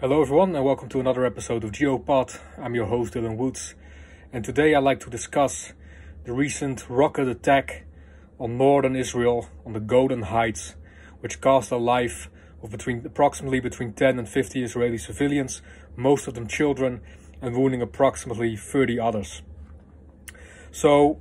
Hello everyone and welcome to another episode of GeoPod. I'm your host Dylan Woods and today I'd like to discuss the recent rocket attack on northern Israel on the Golan Heights which cost the life of between approximately between 10 and 50 Israeli civilians, most of them children, and wounding approximately 30 others. So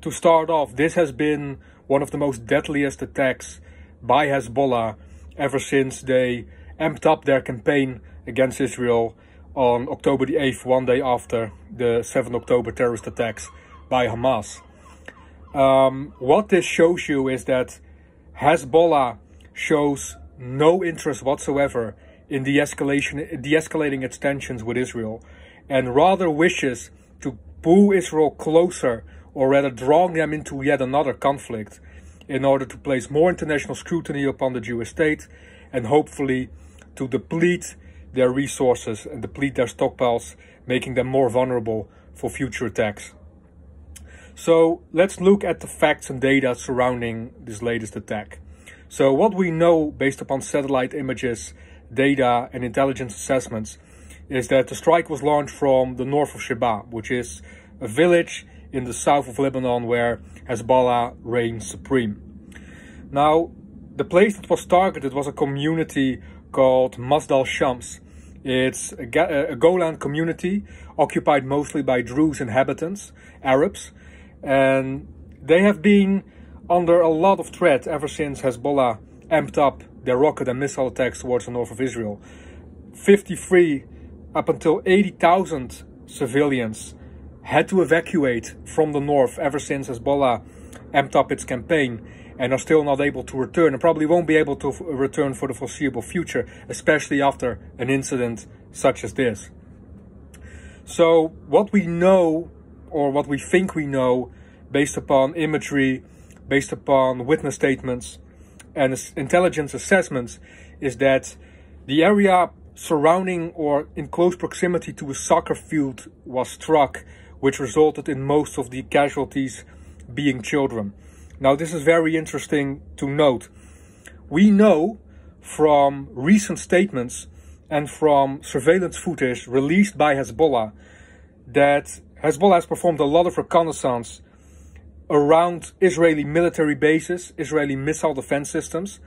to start off, this has been one of the most deadliest attacks by Hezbollah ever since they amped up their campaign against Israel on October the 8th, one day after the 7 October terrorist attacks by Hamas. Um, what this shows you is that Hezbollah shows no interest whatsoever in de-escalation, de-escalating its tensions with Israel, and rather wishes to pull Israel closer, or rather drawing them into yet another conflict, in order to place more international scrutiny upon the Jewish state, and hopefully to deplete their resources and deplete their stockpiles, making them more vulnerable for future attacks. So let's look at the facts and data surrounding this latest attack. So what we know based upon satellite images, data and intelligence assessments is that the strike was launched from the north of Sheba, which is a village in the south of Lebanon where Hezbollah reigns supreme. Now, the place that was targeted was a community called Majdal Shams, it's a, a Golan community occupied mostly by Druze inhabitants, Arabs, and they have been under a lot of threat ever since Hezbollah amped up their rocket and missile attacks towards the north of Israel. 53 up until 80,000 civilians had to evacuate from the north ever since Hezbollah amped up its campaign and are still not able to return and probably won't be able to return for the foreseeable future, especially after an incident such as this. So what we know or what we think we know based upon imagery, based upon witness statements and intelligence assessments is that the area surrounding or in close proximity to a soccer field was struck, which resulted in most of the casualties being children. Now, this is very interesting to note. We know from recent statements and from surveillance footage released by Hezbollah that Hezbollah has performed a lot of reconnaissance around Israeli military bases, Israeli missile defense systems,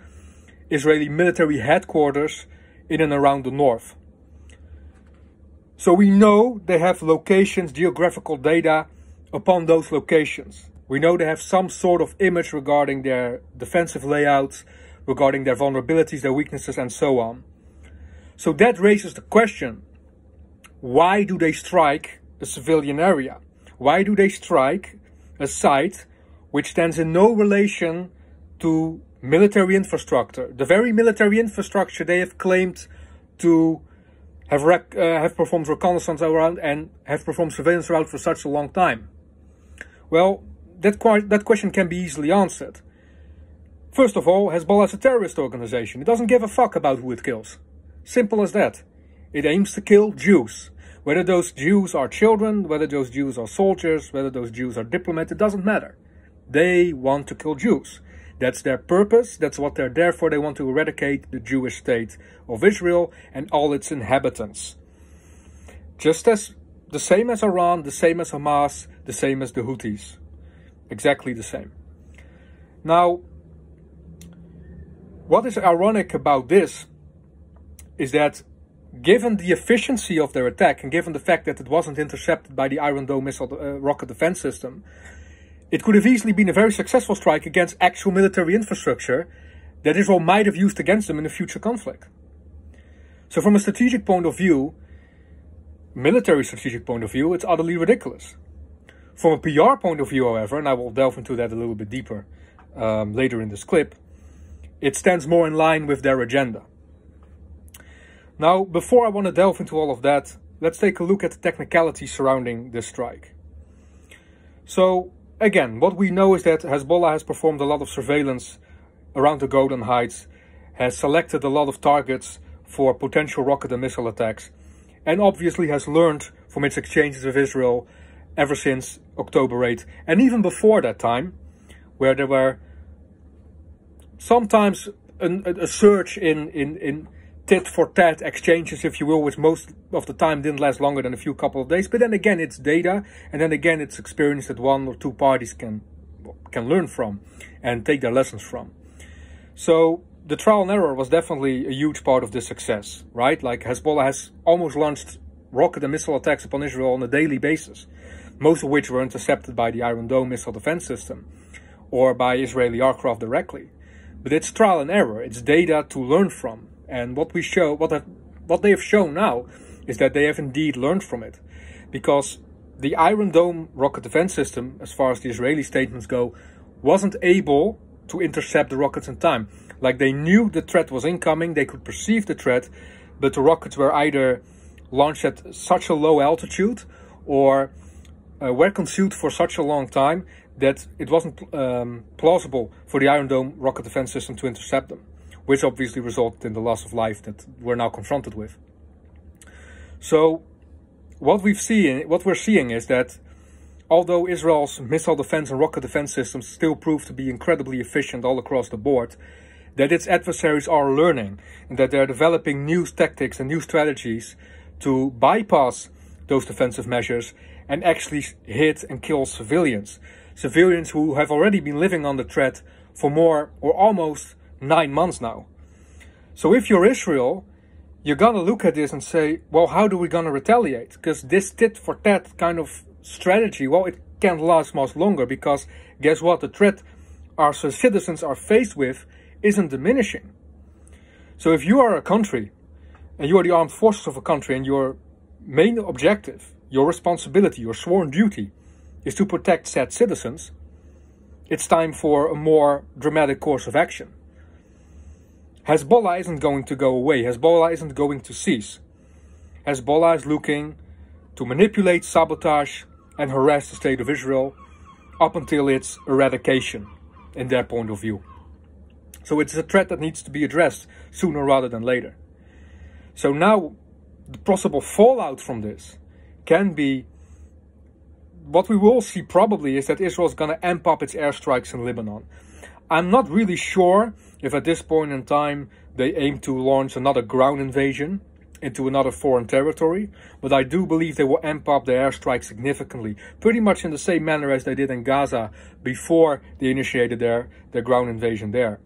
Israeli military headquarters in and around the north. So we know they have locations, geographical data upon those locations. We know they have some sort of image regarding their defensive layouts, regarding their vulnerabilities, their weaknesses, and so on. So that raises the question, why do they strike a civilian area? Why do they strike a site which stands in no relation to military infrastructure? The very military infrastructure they have claimed to have, uh, have performed reconnaissance around and have performed surveillance around for such a long time. Well, that, that question can be easily answered. First of all, Hezbollah is a terrorist organization. It doesn't give a fuck about who it kills. Simple as that. It aims to kill Jews. Whether those Jews are children, whether those Jews are soldiers, whether those Jews are diplomats, it doesn't matter. They want to kill Jews. That's their purpose. That's what they're there for. They want to eradicate the Jewish state of Israel and all its inhabitants. Just as the same as Iran, the same as Hamas, the same as the Houthis exactly the same. Now, what is ironic about this is that given the efficiency of their attack and given the fact that it wasn't intercepted by the Iron Dome missile uh, rocket defense system, it could have easily been a very successful strike against actual military infrastructure that Israel might have used against them in a future conflict. So from a strategic point of view, military strategic point of view, it's utterly ridiculous. From a PR point of view, however, and I will delve into that a little bit deeper um, later in this clip, it stands more in line with their agenda. Now, before I want to delve into all of that, let's take a look at the technicalities surrounding this strike. So, again, what we know is that Hezbollah has performed a lot of surveillance around the Golan Heights, has selected a lot of targets for potential rocket and missile attacks, and obviously has learned from its exchanges with Israel ever since October 8, and even before that time, where there were sometimes an, a surge in, in, in tit for tat exchanges, if you will, which most of the time didn't last longer than a few couple of days. But then again, it's data, and then again, it's experience that one or two parties can can learn from and take their lessons from. So the trial and error was definitely a huge part of this success, right? Like Hezbollah has almost launched rocket and missile attacks upon Israel on a daily basis, most of which were intercepted by the Iron Dome missile defense system or by Israeli aircraft directly. But it's trial and error, it's data to learn from. And what we show, what, have, what they have shown now is that they have indeed learned from it. Because the Iron Dome rocket defense system, as far as the Israeli statements go, wasn't able to intercept the rockets in time. Like they knew the threat was incoming, they could perceive the threat, but the rockets were either launched at such a low altitude or uh, were concealed for such a long time that it wasn't um, plausible for the Iron Dome rocket defense system to intercept them, which obviously resulted in the loss of life that we're now confronted with. So what we've seen, what we're seeing is that although Israel's missile defense and rocket defense systems still prove to be incredibly efficient all across the board, that its adversaries are learning and that they're developing new tactics and new strategies to bypass those defensive measures and actually hit and kill civilians. Civilians who have already been living under threat for more or almost nine months now. So if you're Israel, you're gonna look at this and say, well, how do we gonna retaliate? Because this tit for tat kind of strategy, well, it can't last much longer because guess what? The threat our citizens are faced with isn't diminishing. So if you are a country and you are the armed forces of a country and your main objective, your responsibility, your sworn duty is to protect said citizens, it's time for a more dramatic course of action. Hezbollah isn't going to go away. Hezbollah isn't going to cease. Hezbollah is looking to manipulate, sabotage, and harass the state of Israel up until its eradication, in their point of view. So it's a threat that needs to be addressed sooner rather than later. So now the possible fallout from this can be what we will see probably is that Israel is going to amp up its airstrikes in Lebanon. I'm not really sure if at this point in time they aim to launch another ground invasion into another foreign territory, but I do believe they will amp up their airstrike significantly, pretty much in the same manner as they did in Gaza before they initiated their, their ground invasion there.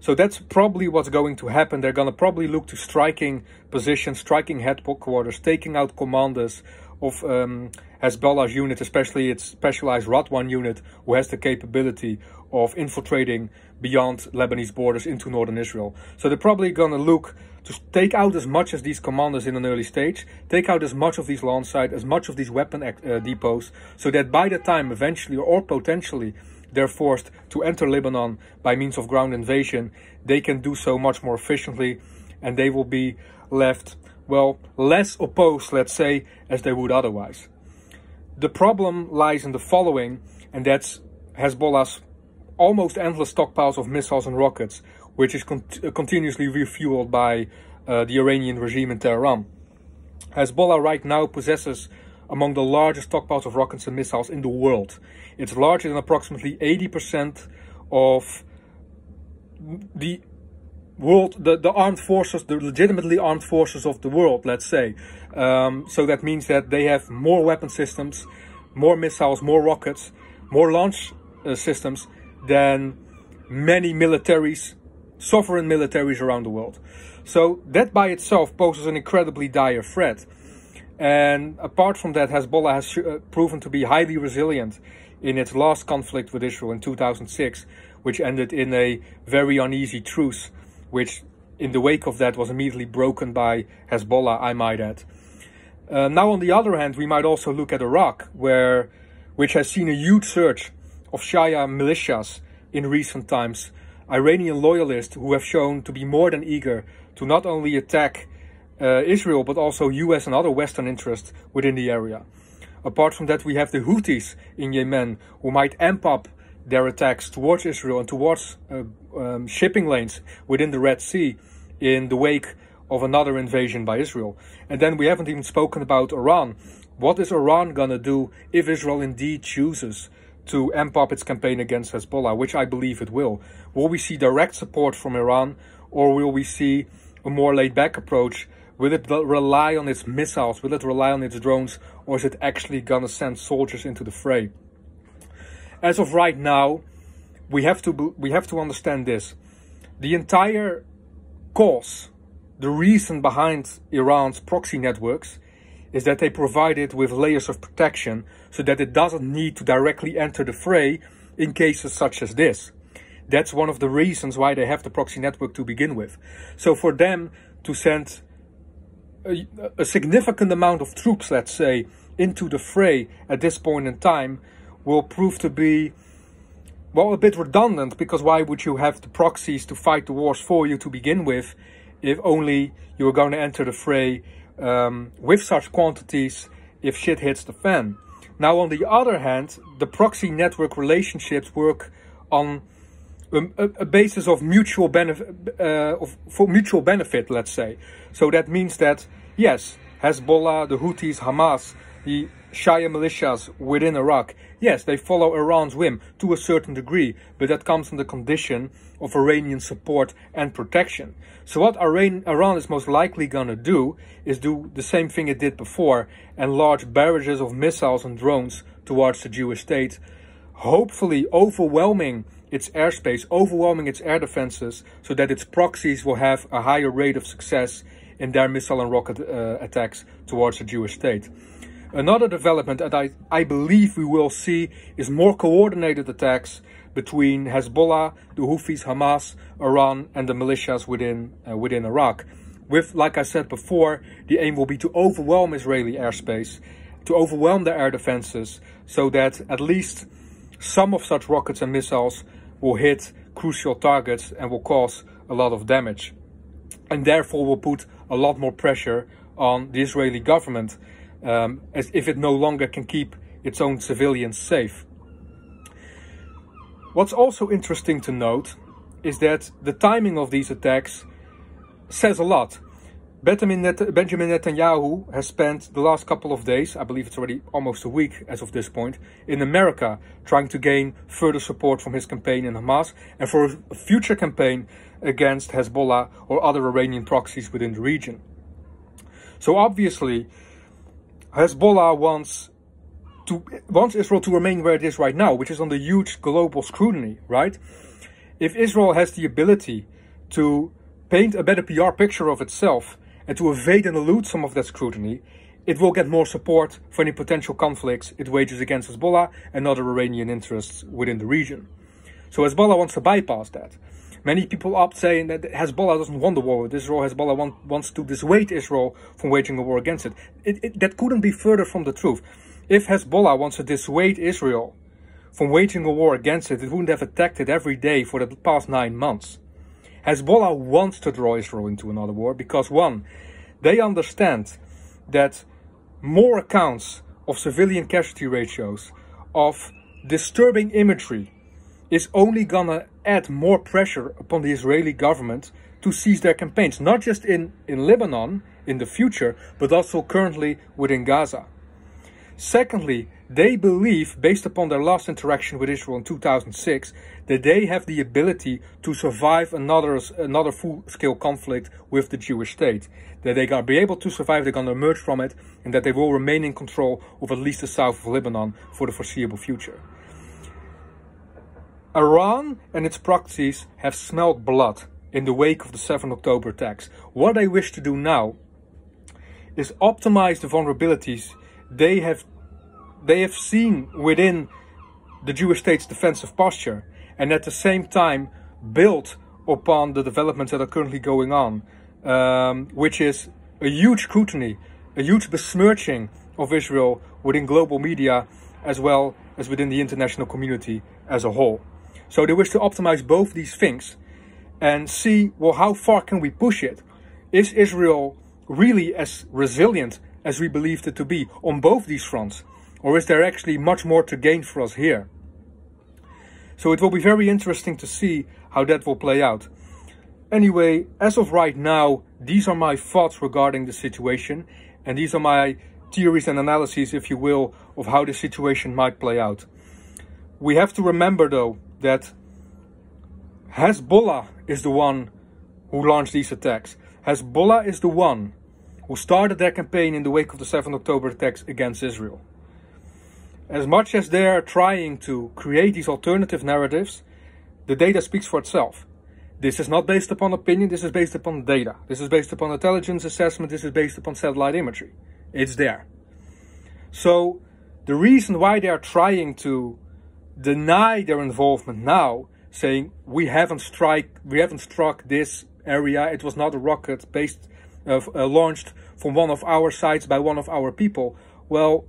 So that's probably what's going to happen. They're going to probably look to striking positions, striking headquarters, taking out commanders of um, Hezbollah's unit, especially its specialized Radwan unit, who has the capability of infiltrating beyond Lebanese borders into northern Israel. So they're probably going to look to take out as much as these commanders in an early stage, take out as much of these launch sites, as much of these weapon uh, depots, so that by the time eventually or potentially they're forced to enter Lebanon by means of ground invasion, they can do so much more efficiently and they will be left, well, less opposed, let's say, as they would otherwise. The problem lies in the following, and that's Hezbollah's almost endless stockpiles of missiles and rockets, which is con continuously refueled by uh, the Iranian regime in Tehran. Hezbollah right now possesses among the largest stockpiles of rockets and missiles in the world. It's larger than approximately 80% of the world, the, the armed forces, the legitimately armed forces of the world, let's say. Um, so that means that they have more weapon systems, more missiles, more rockets, more launch uh, systems than many militaries, sovereign militaries around the world. So that by itself poses an incredibly dire threat. And apart from that, Hezbollah has uh, proven to be highly resilient in its last conflict with Israel in 2006, which ended in a very uneasy truce, which in the wake of that was immediately broken by Hezbollah, I might add. Uh, now, on the other hand, we might also look at Iraq, where which has seen a huge surge of Shia militias in recent times, Iranian loyalists who have shown to be more than eager to not only attack uh, Israel, but also US and other Western interests within the area. Apart from that, we have the Houthis in Yemen, who might amp up their attacks towards Israel and towards uh, um, shipping lanes within the Red Sea in the wake of another invasion by Israel. And then we haven't even spoken about Iran. What is Iran gonna do if Israel indeed chooses to amp up its campaign against Hezbollah, which I believe it will? Will we see direct support from Iran, or will we see a more laid back approach? Will it rely on its missiles? Will it rely on its drones? Or is it actually gonna send soldiers into the fray? As of right now, we have to we have to understand this. The entire cause, the reason behind Iran's proxy networks is that they provide it with layers of protection so that it doesn't need to directly enter the fray in cases such as this. That's one of the reasons why they have the proxy network to begin with. So for them to send a, a significant amount of troops, let's say, into the fray at this point in time will prove to be well, a bit redundant because why would you have the proxies to fight the wars for you to begin with if only you were going to enter the fray um, with such quantities if shit hits the fan? Now, on the other hand, the proxy network relationships work on a, a basis of mutual benefit, uh, for mutual benefit, let's say. So that means that, yes, Hezbollah, the Houthis, Hamas, the Shia militias within Iraq, yes, they follow Iran's whim to a certain degree, but that comes on the condition of Iranian support and protection. So what Iran, Iran is most likely gonna do is do the same thing it did before and launch barrages of missiles and drones towards the Jewish state, hopefully overwhelming its airspace, overwhelming its air defenses, so that its proxies will have a higher rate of success in their missile and rocket uh, attacks towards the Jewish state. Another development that I, I believe we will see is more coordinated attacks between Hezbollah, the Houthis, Hamas, Iran, and the militias within, uh, within Iraq. With, like I said before, the aim will be to overwhelm Israeli airspace, to overwhelm their air defenses, so that at least some of such rockets and missiles will hit crucial targets and will cause a lot of damage. And therefore will put a lot more pressure on the Israeli government um, as if it no longer can keep its own civilians safe. What's also interesting to note is that the timing of these attacks says a lot. Benjamin Netanyahu has spent the last couple of days, I believe it's already almost a week as of this point, in America trying to gain further support from his campaign in Hamas and for a future campaign against Hezbollah or other Iranian proxies within the region. So obviously, Hezbollah wants to wants Israel to remain where it is right now, which is under huge global scrutiny, right? If Israel has the ability to paint a better PR picture of itself and to evade and elude some of that scrutiny, it will get more support for any potential conflicts it wages against Hezbollah and other Iranian interests within the region. So Hezbollah wants to bypass that. Many people opt saying that Hezbollah doesn't want the war with Israel. Hezbollah want, wants to dissuade Israel from waging a war against it. It, it. That couldn't be further from the truth. If Hezbollah wants to dissuade Israel from waging a war against it, it wouldn't have attacked it every day for the past nine months. Hezbollah wants to draw Israel into another war because, one, they understand that more accounts of civilian casualty ratios, of disturbing imagery, is only gonna add more pressure upon the Israeli government to seize their campaigns, not just in, in Lebanon in the future, but also currently within Gaza. Secondly, they believe, based upon their last interaction with Israel in 2006, that they have the ability to survive another, another full-scale conflict with the Jewish state. That they are be able to survive, they're going to emerge from it, and that they will remain in control of at least the south of Lebanon for the foreseeable future. Iran and its proxies have smelled blood in the wake of the 7 October attacks. What they wish to do now is optimize the vulnerabilities they have they have seen within the Jewish state's defensive posture and at the same time built upon the developments that are currently going on, um, which is a huge scrutiny, a huge besmirching of Israel within global media as well as within the international community as a whole. So they wish to optimize both these things and see, well, how far can we push it? Is Israel really as resilient as we believed it to be on both these fronts? Or is there actually much more to gain for us here? So it will be very interesting to see how that will play out. Anyway, as of right now, these are my thoughts regarding the situation. And these are my theories and analyses, if you will, of how the situation might play out. We have to remember, though, that Hezbollah is the one who launched these attacks. Hezbollah is the one who started their campaign in the wake of the 7 October attacks against Israel. As much as they are trying to create these alternative narratives, the data speaks for itself. This is not based upon opinion, this is based upon data. This is based upon intelligence assessment, this is based upon satellite imagery. It's there. So, the reason why they are trying to deny their involvement now, saying we haven't strike, we haven't struck this area, it was not a rocket based, launched from one of our sites by one of our people. Well,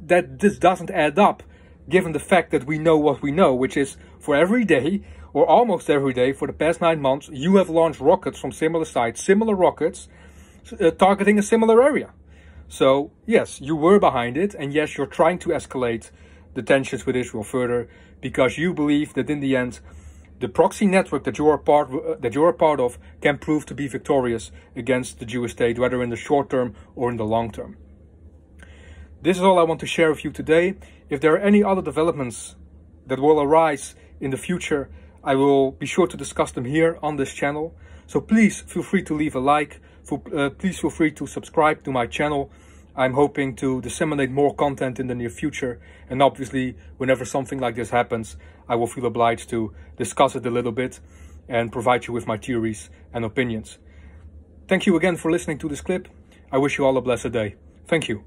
that this doesn't add up, given the fact that we know what we know, which is for every day or almost every day for the past nine months, you have launched rockets from similar sites, similar rockets, uh, targeting a similar area. So, yes, you were behind it, and yes, you're trying to escalate the tensions with Israel further because you believe that in the end, the proxy network that you are part uh, that you are part of can prove to be victorious against the Jewish state, whether in the short term or in the long term. This is all I want to share with you today. If there are any other developments that will arise in the future, I will be sure to discuss them here on this channel. So please feel free to leave a like. Uh, please feel free to subscribe to my channel. I'm hoping to disseminate more content in the near future. And obviously, whenever something like this happens, I will feel obliged to discuss it a little bit and provide you with my theories and opinions. Thank you again for listening to this clip. I wish you all a blessed day. Thank you.